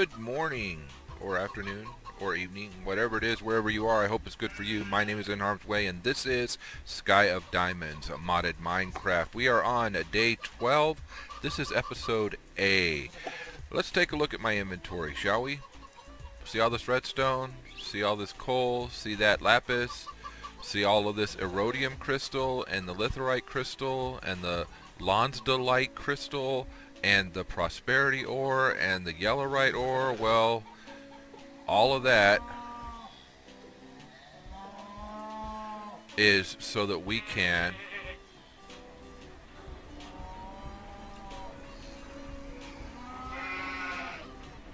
Good morning, or afternoon, or evening, whatever it is, wherever you are. I hope it's good for you. My name is NHarmzWay, and this is Sky of Diamonds, a modded Minecraft. We are on day 12. This is episode A. Let's take a look at my inventory, shall we? See all this redstone? See all this coal? See that lapis? See all of this erodium crystal and the litherite crystal and the lonsdaleite crystal and the prosperity ore and the yellorite ore? Well, all of that is so that we can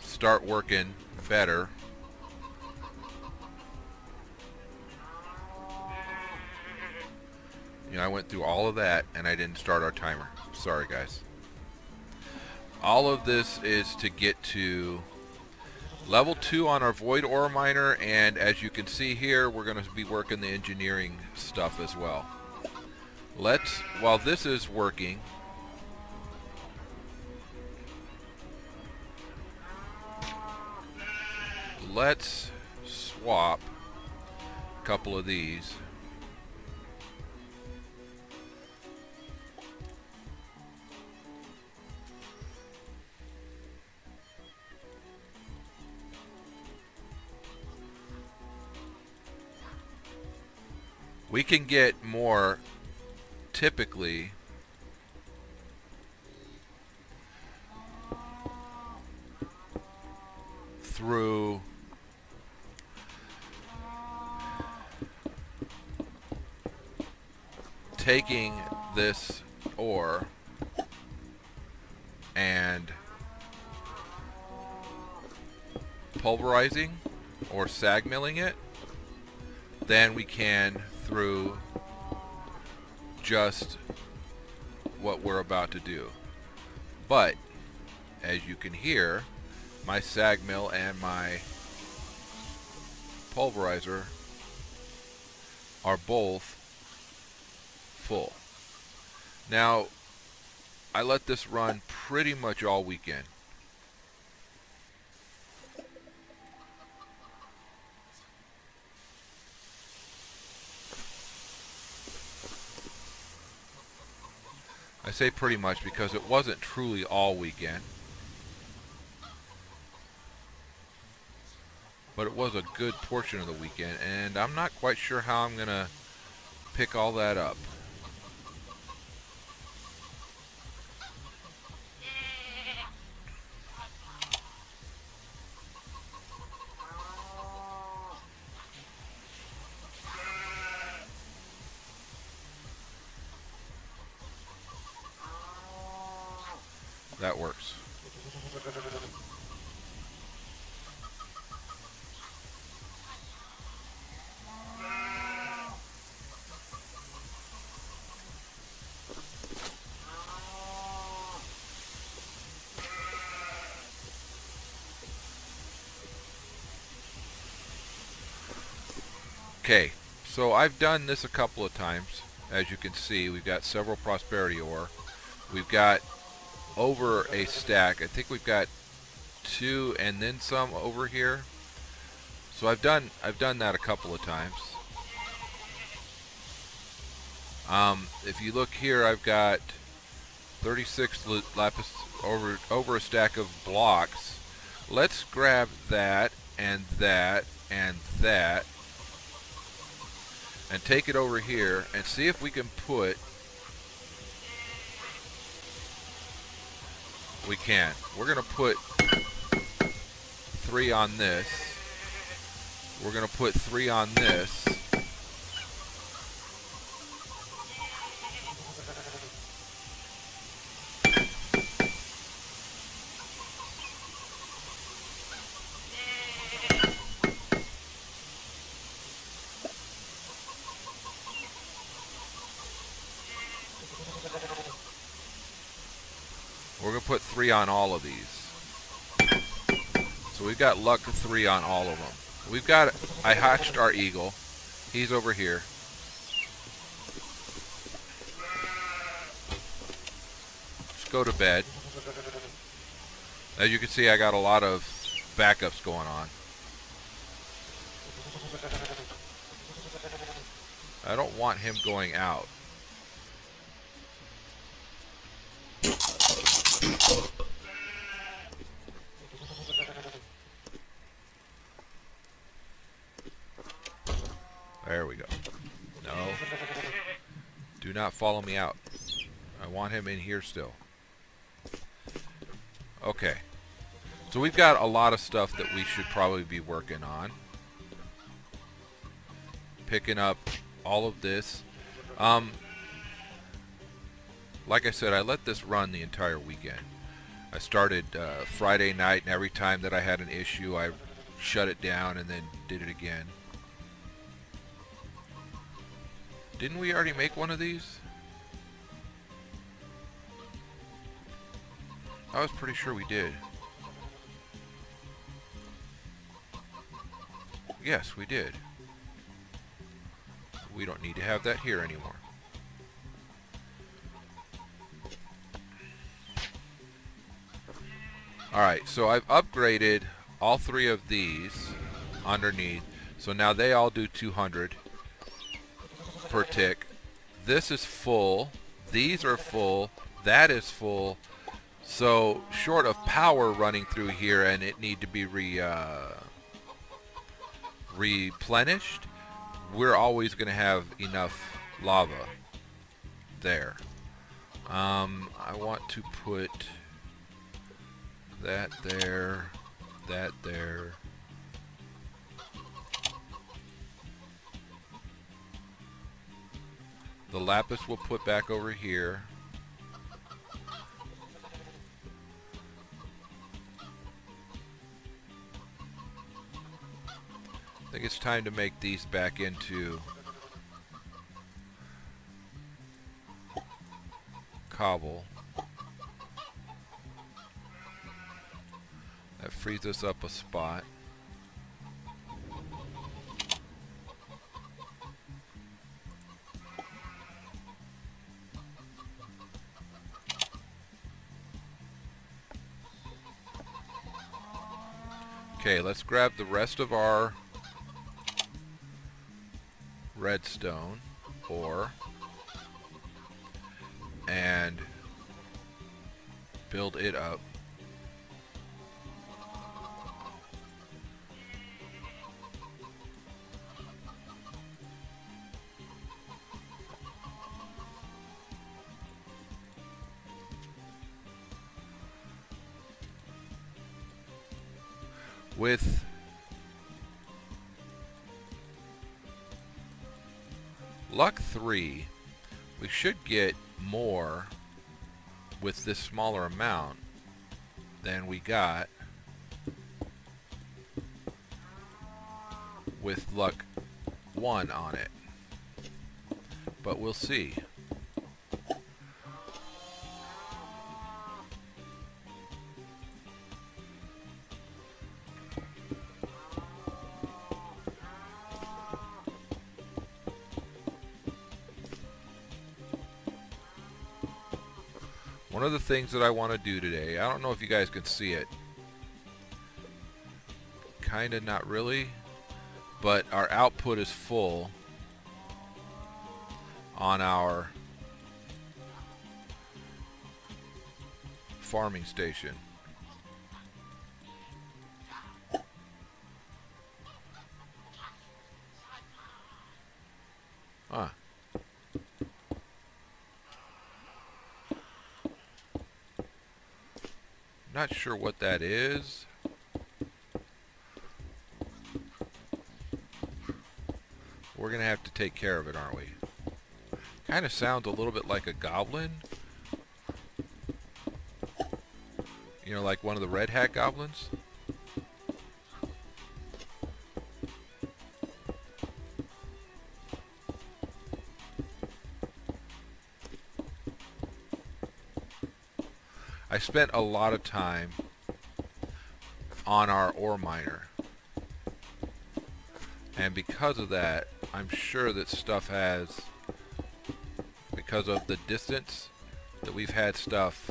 start working better You know, I went through all of that and I didn't start our timer. Sorry, guys. All of this is to get to level 2 on our Void Ore Miner, and as you can see here, we're going to be working the engineering stuff as well. Let's, while this is working, let's swap a couple of these. We can get more typically through taking this ore and pulverizing or sag milling it then we can through just what we're about to do. But, as you can hear, my sag mill and my pulverizer are both full. Now, I let this run pretty much all weekend. I say pretty much because it wasn't truly all weekend. But it was a good portion of the weekend, and I'm not quite sure how I'm going to pick all that up. That works. Okay, so I've done this a couple of times. As you can see, we've got several prosperity ore. We've got over a stack. I think we've got two and then some over here. So I've done I've done that a couple of times. Um, if you look here, I've got 36 lapis over over a stack of blocks. Let's grab that and that and that and take it over here and see if we can put we can. We're going to put three on this. We're going to put three on this. We're going to put three on all of these. So we've got luck three on all of them. We've got, I hatched our eagle. He's over here. Let's go to bed. As you can see, I got a lot of backups going on. I don't want him going out. There we go. No. Do not follow me out. I want him in here still. Okay. So we've got a lot of stuff that we should probably be working on. Picking up all of this. Um, like I said, I let this run the entire weekend. I started uh, Friday night, and every time that I had an issue, I shut it down and then did it again. Didn't we already make one of these? I was pretty sure we did. Yes, we did. We don't need to have that here anymore. Alright, so I've upgraded all three of these underneath. So now they all do 200 per tick. This is full. These are full. That is full. So short of power running through here and it need to be re, uh, replenished, we're always going to have enough lava there. Um, I want to put that there, that there. The lapis we'll put back over here. I think it's time to make these back into cobble. That frees us up a spot. Okay, let's grab the rest of our redstone ore and build it up. With luck 3, we should get more with this smaller amount than we got with luck 1 on it. But we'll see. Things that I want to do today, I don't know if you guys can see it. Kinda not really. But our output is full on our farming station. Not sure what that is. We're going to have to take care of it, aren't we? Kind of sounds a little bit like a goblin. You know, like one of the red hat goblins. I spent a lot of time on our ore miner. And because of that, I'm sure that stuff has, because of the distance that we've had stuff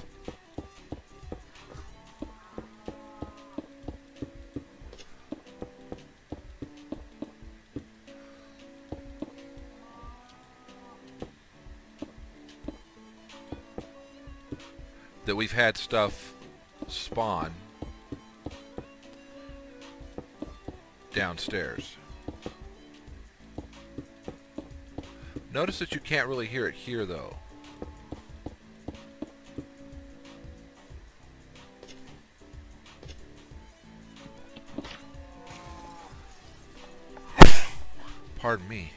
that we've had stuff spawn downstairs. Notice that you can't really hear it here though. Pardon me.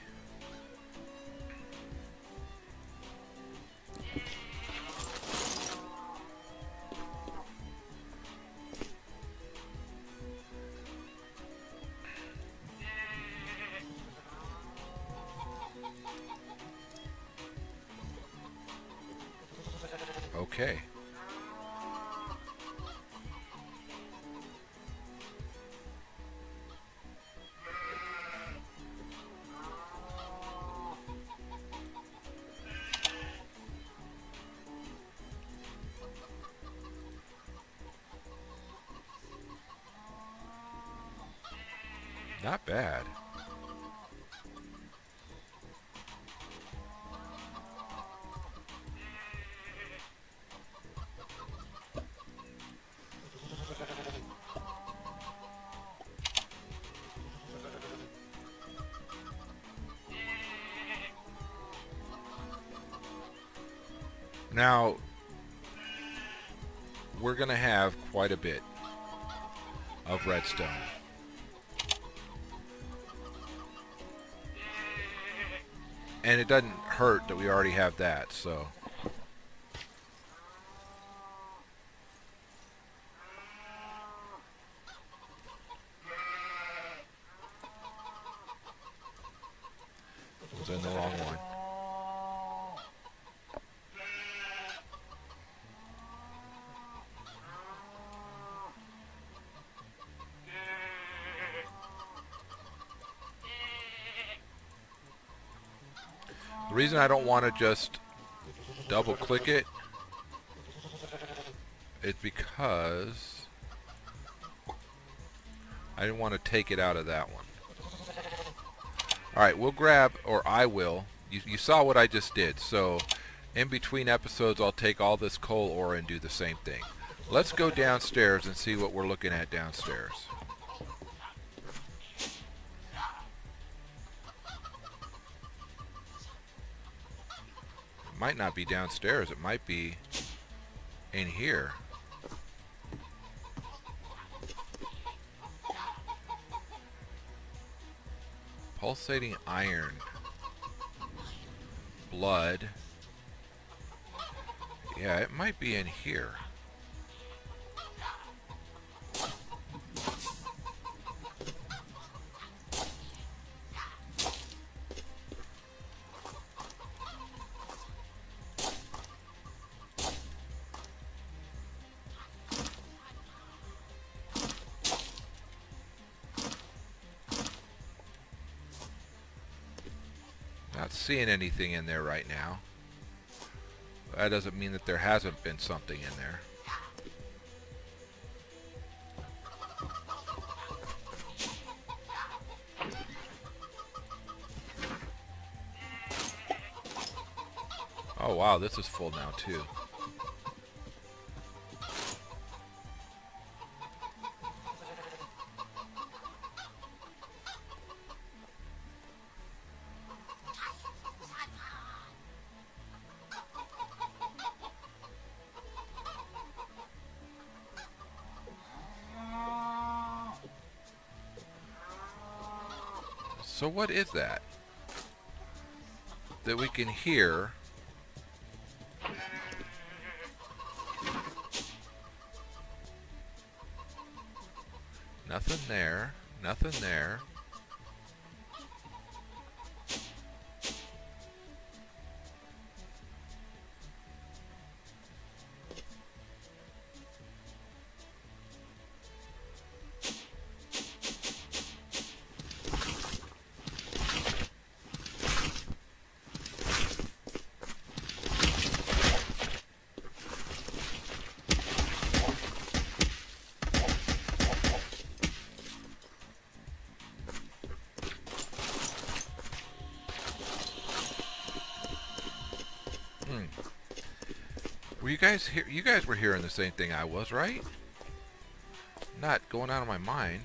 Okay. Not bad. Now, we're going to have quite a bit of redstone. And it doesn't hurt that we already have that, so... Was in the wrong one. The reason I don't want to just double click it. is because I didn't want to take it out of that one. Alright, we'll grab, or I will, you, you saw what I just did, so in between episodes I'll take all this coal ore and do the same thing. Let's go downstairs and see what we're looking at downstairs. Might not be downstairs, it might be in here. Pulsating iron. Blood. Yeah, it might be in here. Not seeing anything in there right now. That doesn't mean that there hasn't been something in there. Oh wow, this is full now too. So what is that? That we can hear Nothing there. Nothing there. Were you guys here? You guys were hearing the same thing I was, right? Not going out of my mind.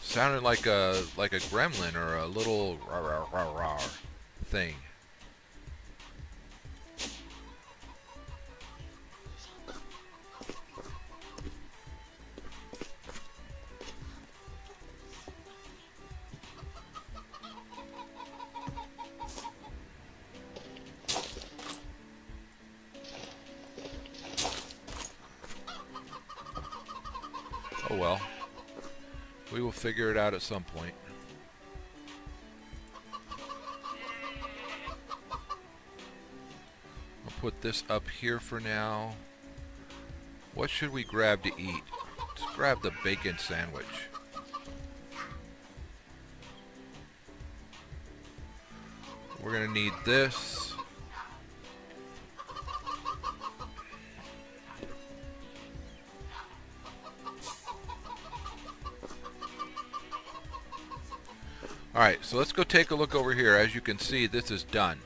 Sounded like a like a gremlin or a little rah, rah, rah, rah thing. We will figure it out at some point. I'll put this up here for now. What should we grab to eat? Let's grab the bacon sandwich. We're going to need this. So let's go take a look over here. As you can see, this is done.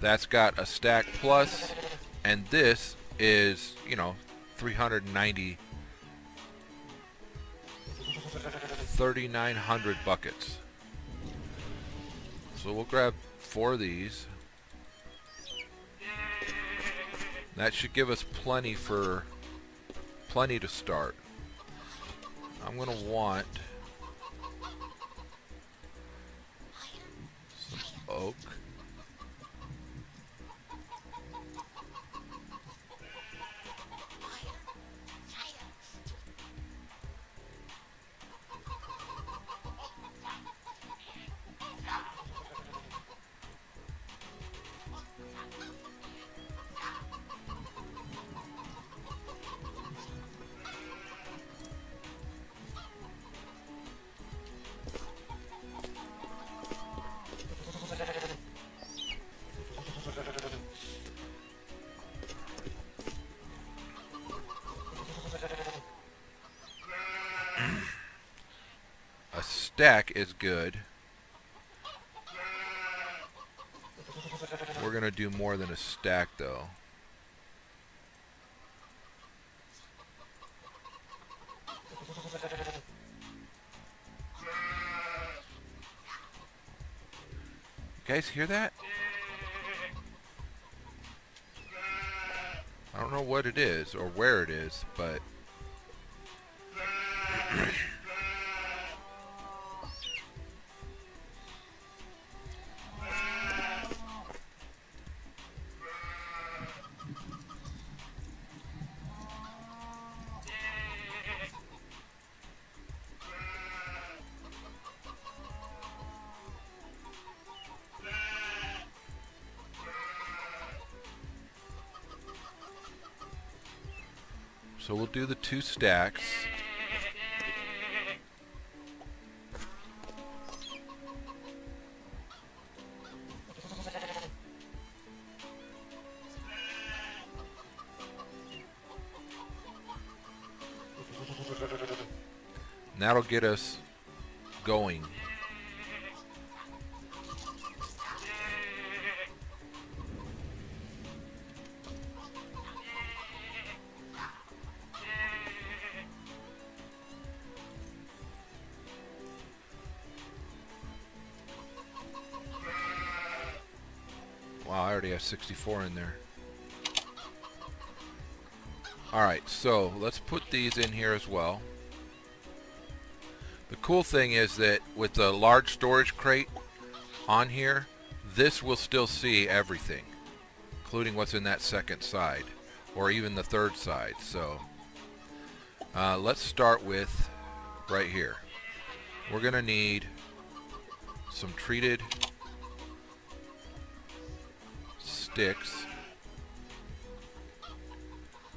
That's got a stack plus, and this is, you know, 390, 3,900 buckets. So we'll grab four of these. That should give us plenty for, plenty to start. I'm going to want oak. Stack is good. We're going to do more than a stack, though. You guys hear that? I don't know what it is or where it is, but... So we'll do the two stacks. And that'll get us going. 64 in there. Alright, so let's put these in here as well. The cool thing is that with the large storage crate on here, this will still see everything, including what's in that second side, or even the third side. So uh, let's start with right here. We're going to need some treated sticks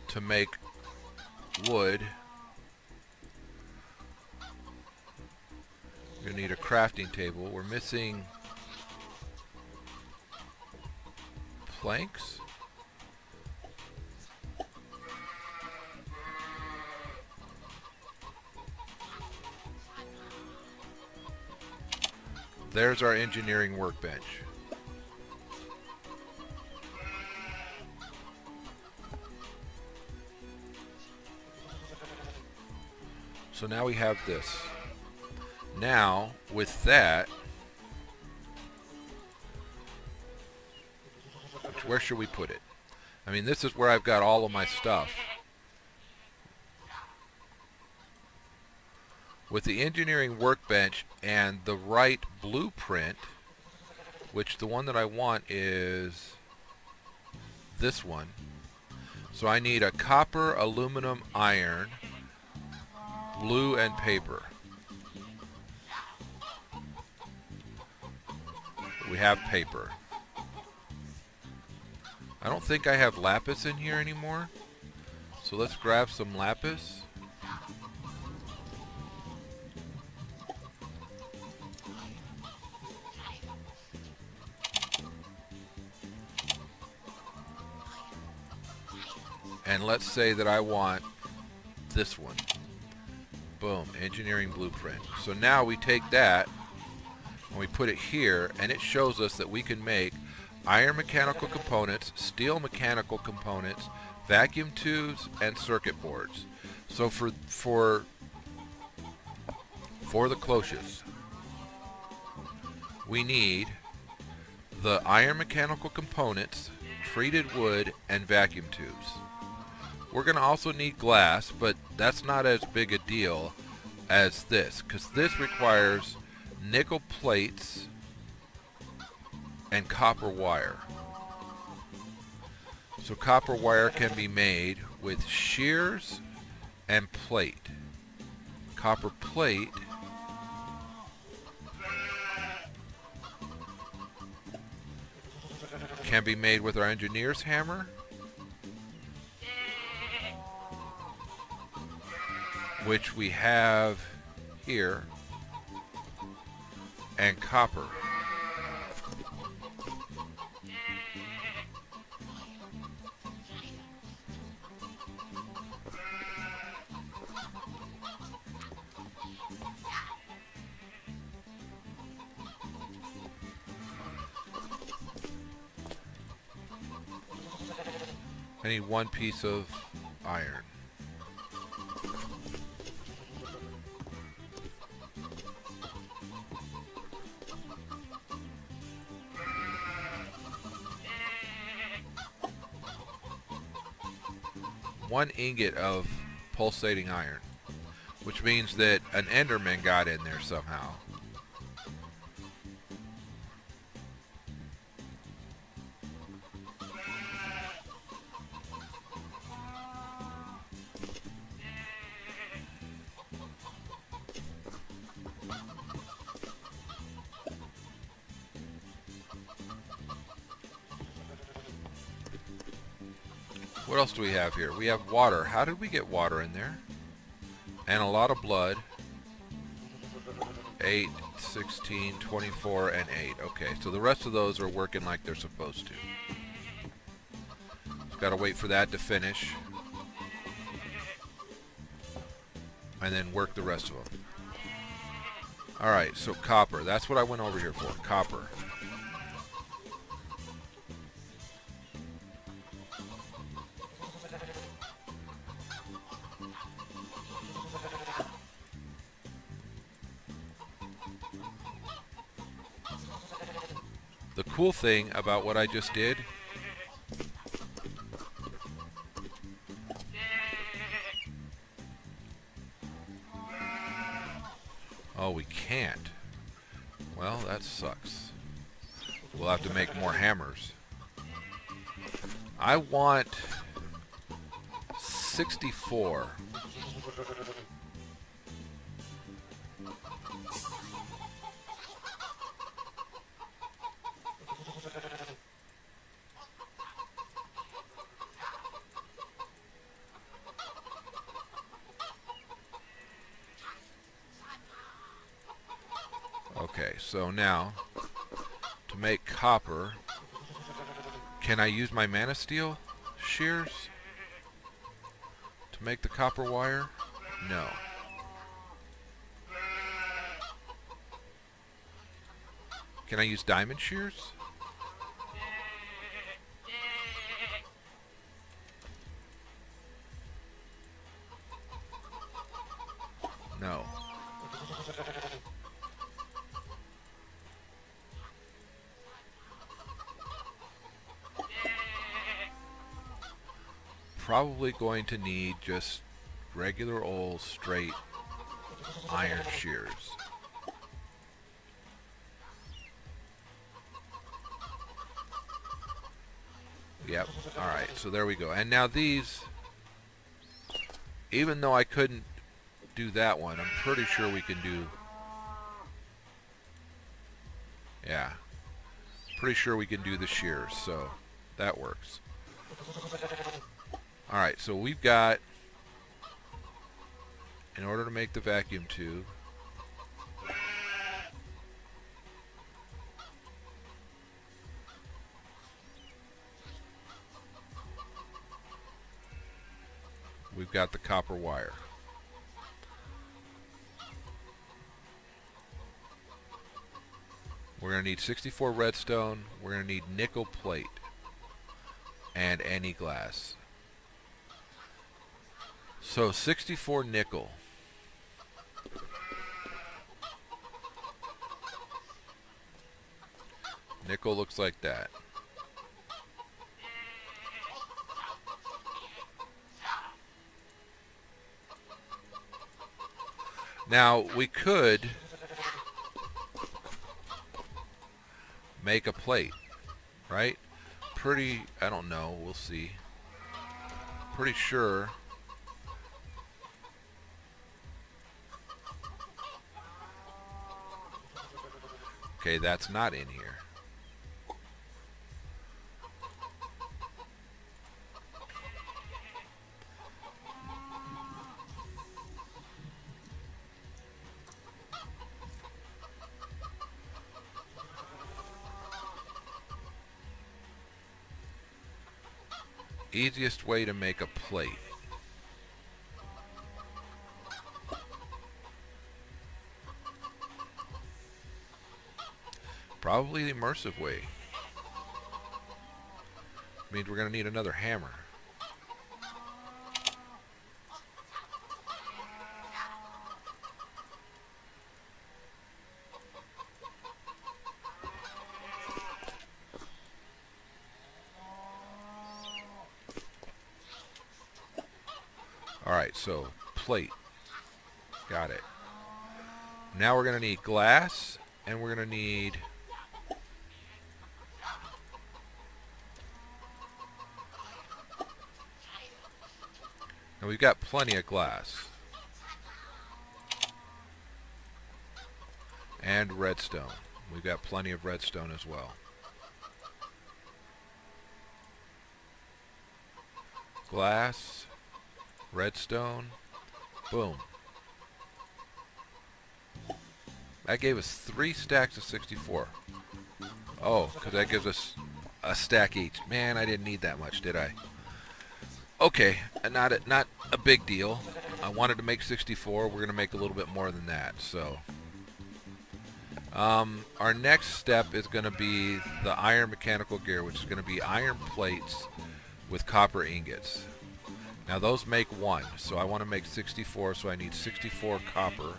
to make wood. You're gonna need a crafting table. We're missing planks. there's our engineering workbench. So now we have this. Now, with that, where should we put it? I mean, this is where I've got all of my stuff. With the engineering workbench and the right blueprint, which the one that I want is this one. So I need a copper, aluminum, iron, blue, and paper. We have paper. I don't think I have lapis in here anymore. So let's grab some lapis. And let's say that I want this one. Boom, engineering blueprint. So now we take that and we put it here and it shows us that we can make iron mechanical components, steel mechanical components, vacuum tubes, and circuit boards. So for for for the cloches, we need the iron mechanical components, treated wood, and vacuum tubes. We're going to also need glass, but that's not as big a deal as this, because this requires nickel plates and copper wire. So copper wire can be made with shears and plate. Copper plate can be made with our engineer's hammer which we have here, and copper. I need one piece of iron. One ingot of pulsating iron, which means that an Enderman got in there somehow. What else do we have here? We have water. How did we get water in there? And a lot of blood. 8, 16, 24, and 8. Okay, so the rest of those are working like they're supposed to. Just got to wait for that to finish. And then work the rest of them. Alright, so copper. That's what I went over here for. Copper. Cool thing about what I just did Oh, we can't. Well, that sucks. We'll have to make more hammers. I want 64. Now, to make copper, can I use my Manasteel shears to make the copper wire? No. Can I use diamond shears? Probably going to need just regular old straight iron shears. Yep. Alright, so there we go. And now these, even though I couldn't do that one, I'm pretty sure we can do... Yeah. Pretty sure we can do the shears, so that works. Alright, so we've got, in order to make the vacuum tube, we've got the copper wire. We're going to need 64 redstone. We're going to need nickel plate and any glass. So 64 nickel. Nickel looks like that. Now, we could make a plate, right? Pretty, I don't know, we'll see. Pretty sure Okay, that's not in here. Easiest way to make a plate. Probably the immersive way. Means we're going to need another hammer. Alright, so plate. Got it. Now we're going to need glass, and we're going to need And we've got plenty of glass. And redstone. We've got plenty of redstone as well. Glass, redstone, boom. That gave us three stacks of 64. Oh, because that gives us a stack each. Man, I didn't need that much, did I? Okay, not a, not a big deal. I wanted to make 64. We're going to make a little bit more than that. So, um, our next step is going to be the iron mechanical gear, which is going to be iron plates with copper ingots. Now those make one, so I want to make 64, so I need 64 copper.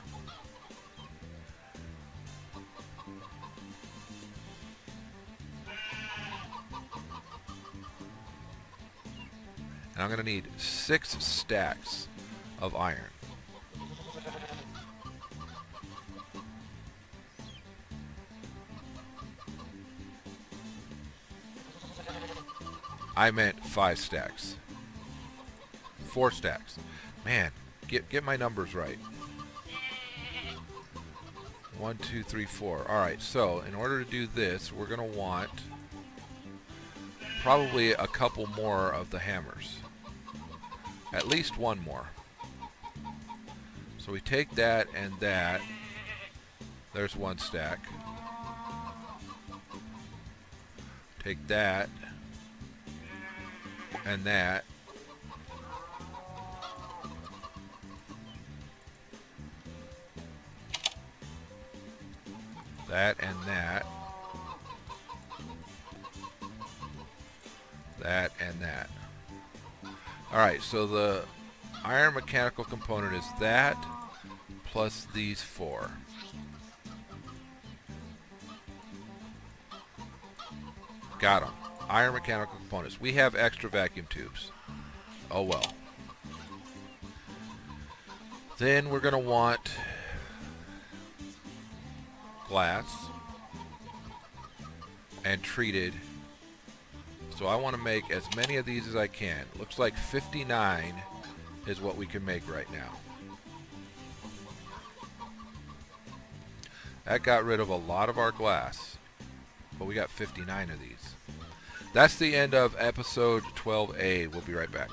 And I'm going to need six stacks of iron. I meant five stacks. Four stacks. Man, get get my numbers right. One, two, three, four. Alright, so in order to do this, we're going to want probably a couple more of the hammers. At least one more. So we take that and that. There's one stack. Take that. And that. That and that. That and that. Alright, so the iron mechanical component is that plus these four. Got them. Iron mechanical components. We have extra vacuum tubes. Oh well. Then we're going to want glass and treated. So I want to make as many of these as I can. Looks like 59 is what we can make right now. That got rid of a lot of our glass. But we got 59 of these. That's the end of episode 12A. We'll be right back.